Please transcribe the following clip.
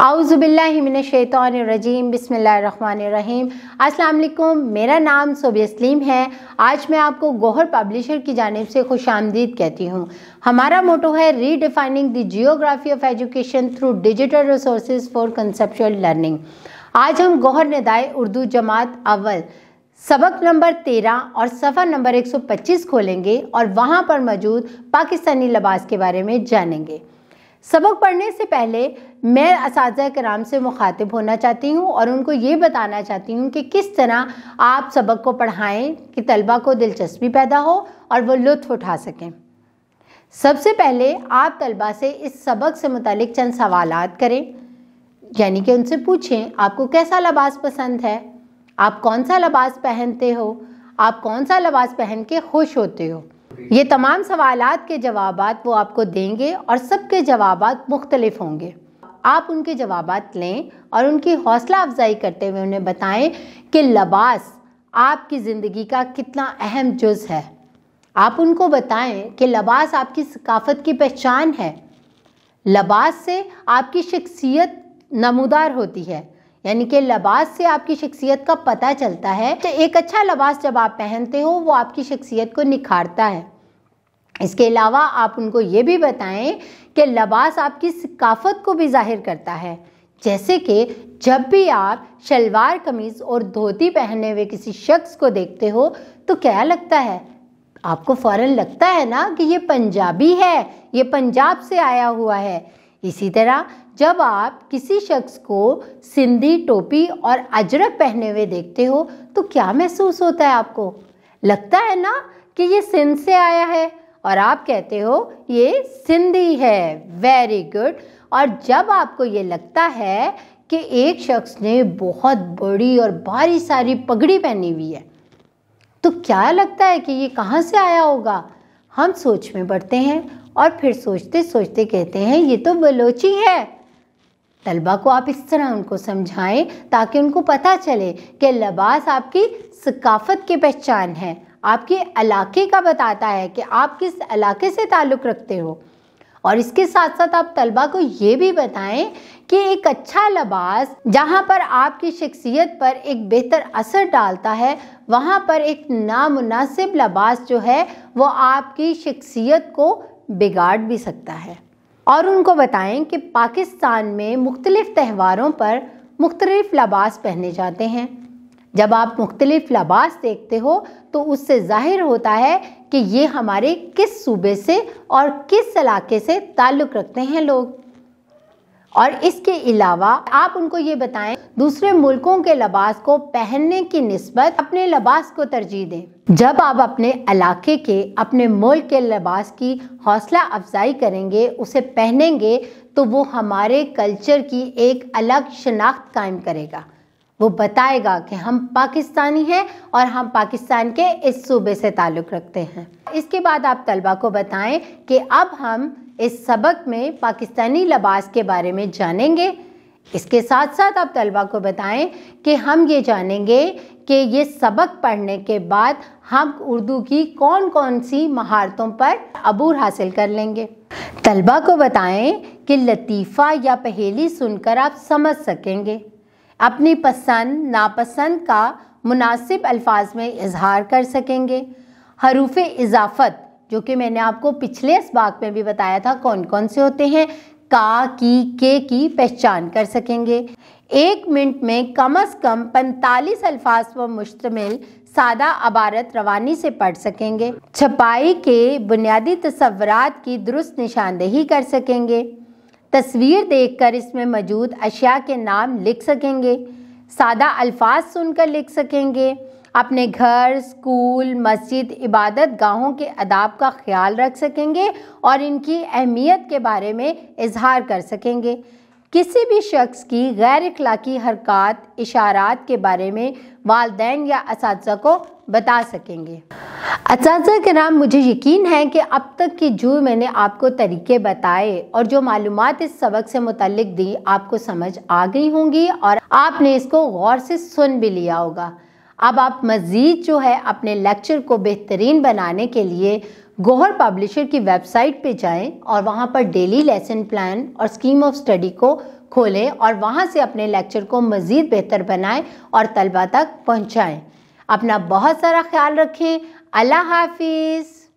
आउज़बिल्लिमिनशैतरजीम बसमीम अस्सलाम मेरा नाम सोबी असलीम है। आज मैं आपको गोहर पब्लिशर की जानब से खुश आमदीद कहती हूँ। हमारा मोटो है redefining the geography of education through digital resource for conceptual learning आज हम गोहर नदाए उर्दू जमात अव्वल, सबक नंबर तेरह और सफ़र नंबर 125 खोलेंगे और वहाँ पर मौजूद पाकिस्तानी लबास के बारे में जानेंगे। सबक पढ़ने से पहले मैं इस कराम से मुखातिब होना चाहती हूँ और उनको ये बताना चाहती हूँ कि किस तरह आप सबक को पढ़ाएँ कि तलबा को दिलचस्पी पैदा हो और वो लुत्फ़ उठा सकें। सबसे पहले आप तलबा से इस सबक से मुतलिक चंद सवाल करें। यानी कि उनसे पूछें, आपको कैसा लबास पसंद है? आप कौन सा लबास पहनते हो? आप कौन सा लबास पहन के खुश होते हो? ये तमाम सवालात के जवाब वो आपको देंगे और सबके जवाब मुख्तलिफ़ होंगे। आप उनके जवाब लें और उनकी हौसला अफजाई करते हुए उन्हें बताएँ कि लबास आपकी ज़िंदगी का कितना अहम जुज़ है। आप उनको बताएँ कि लबास आपकी सकाफ़त की पहचान है। लबास से आपकी शख्सियत नमूदार होती है। यानी कि लबास से आपकी शख्सियत का पता चलता है तो एक अच्छा लबास जब आप पहनते हो, वो आपकी शख्सियत को निखारता है। इसके अलावा आप उनको ये भी बताएँ कि लबास आपकी सकाफ़त को भी ज़ाहिर करता है। जैसे कि जब भी आप शलवार कमीज़ और धोती पहने हुए किसी शख्स को देखते हो तो क्या लगता है? आपको फ़ौर लगता है ना कि ये पंजाबी है, ये पंजाब से आया हुआ है। इसी तरह जब आप किसी शख्स को सिंधी टोपी और अजरक पहने हुए देखते हो तो क्या महसूस होता है आपको? लगता है ना कि ये सिंध से आया है। और आप कहते हो, ये सिंधी है वेरी गुड और जब आपको ये लगता है कि एक शख्स ने बहुत बड़ी और भारी सारी पगड़ी पहनी हुई है तो क्या लगता है कि ये कहाँ से आया होगा? हम सोच में पड़ते हैं और फिर सोचते सोचते कहते हैं, ये तो बलोची है। तलबा को आप इस तरह उनको समझाएँ ताकि उनको पता चले कि लबास आपकी सकाफ़त की पहचान है। आपके इलाके का बताता है कि आप किस इलाके से ताल्लुक़ रखते हो। और इसके साथ साथ आप तलबा को ये भी बताएँ कि एक अच्छा लिबास जहाँ पर आपकी शख्सियत पर एक बेहतर असर डालता है, वहाँ पर एक नामुनासिब लिबास जो है, वो आपकी शख्सियत को बिगाड़ भी सकता है। और उनको बताएँ कि पाकिस्तान में मुख्तलिफ़ त्योहारों पर मुख्तलिफ़ लिबास पहने जाते हैं। जब आप मुख्तलिफ़ लबास देखते हो तो उससे ज़ाहिर होता है कि ये हमारे किस सूबे से और किस इलाके से ताल्लुक़ रखते हैं लोग। और इसके अलावा आप उनको ये बताएँ, दूसरे मुल्कों के लबास को पहनने की नस्बत अपने लबास को तरजीह दें। जब आप अपने इलाके के, अपने मुल्क के लबास की हौसला अफजाई करेंगे, उसे पहनेंगे तो वो हमारे कल्चर की एक अलग शनाख्त कायम करेगा। वो बताएगा कि हम पाकिस्तानी हैं और हम पाकिस्तान के इस सूबे से ताल्लुक़ रखते हैं। इसके बाद आप तलबा को बताएँ कि अब हम इस सबक में पाकिस्तानी लबास के बारे में जानेंगे। इसके साथ साथ आप तलबा को बताएँ कि हम ये जानेंगे कि ये सबक पढ़ने के बाद हम उर्दू की कौन कौन सी महारतों पर अबूर हासिल कर लेंगे। तलबा को बताएँ कि लतीफ़ा या पहेली सुनकर आप समझ सकेंगे। अपनी पसंद, नापसंद का मुनासिब अल्फाज में इजहार कर सकेंगे। हरूफ इजाफत, जो कि मैंने आपको पिछले इसबाक में भी बताया था कौन कौन से होते हैं? का, की, के, की पहचान कर सकेंगे। एक मिनट में कम अज़ कम पैंतालीस अल्फाज पर मुश्तमिल सादा अबारत रवानी से पढ़ सकेंगे। छपाई के बुनियादी तस्वरत की दुरुस्त निशानदेही कर सकेंगे। तस्वीर देखकर इसमें मौजूद अशिया के नाम लिख सकेंगे, सादा अल्फाज सुनकर लिख सकेंगे, अपने घर, स्कूल, मस्जिद, इबादत गाहों के अदाब का ख्याल रख सकेंगे और इनकी अहमियत के बारे में इजहार कर सकेंगे। किसी भी शख्स की गैर अखलाकी हरकत, इशारात के बारे में वालदेन या इस को बता सकेंगे। इस के नाम मुझे यकीन है कि अब तक की जो मैंने आपको तरीके बताए और जो मालूम इस सबक से मुतलिक दी, आपको समझ आ गई होंगी और आपने इसको गौर से सुन भी लिया होगा। अब आप मज़ीद जो है अपने लेक्चर को बेहतरीन बनाने के लिए गोहर पब्लिशर की वेबसाइट पे जाएँ और वहाँ पर डेली लेसन प्लान और स्कीम ऑफ़ स्टडी को खोलें और वहाँ से अपने लेक्चर को मज़ीद बेहतर बनाएँ और तलबा तक पहुँचाएँ। अपना बहुत सारा ख्याल रखें। Allah Hafiz.